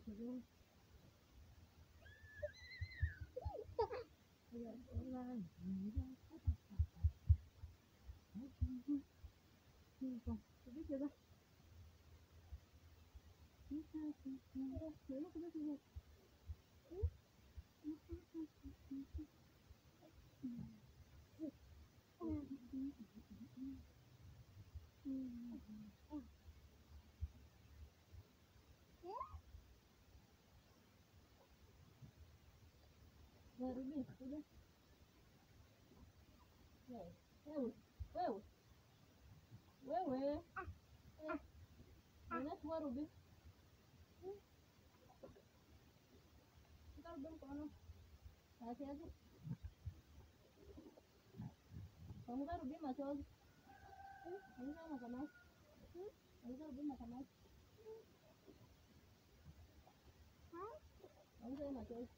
けど。Mm-hmm. Wewe, wewe, wewe, unatua Rubi? Kita Rubi mkono, hati hati. Kamu kan Rubi masuk, kamu kan makan mas, kamu kan Rubi makan mas. Kamu kan masuk.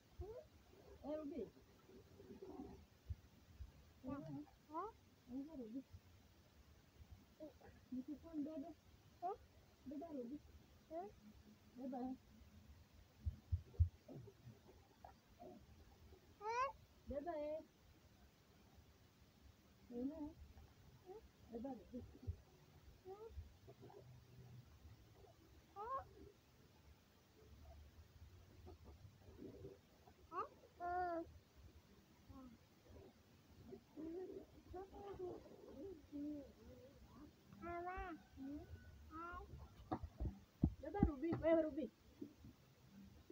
Kamasi. Pamoja Ruby na kamasi. Pamoja na machozi. Eh, Ruby. Pamoja Ruby. Nichukue mbebe. Beba Ruby. Beba. Beba eh. Beba. Beba Ruby. Beba Ruby. Wewe Ruby.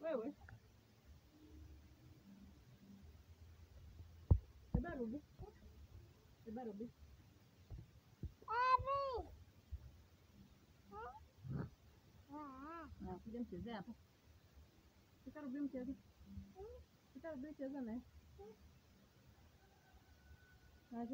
Wewe. Beba Ruby. Beba Ruby. Na kuja mchezee hapa. Shika Ruby mcheze. Shika Ruby cheza naye. Na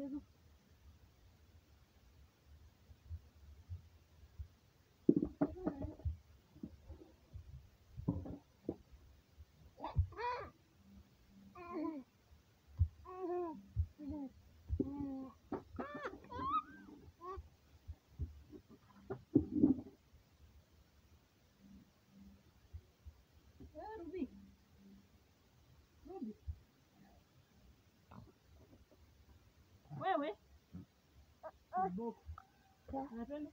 Book. What happened?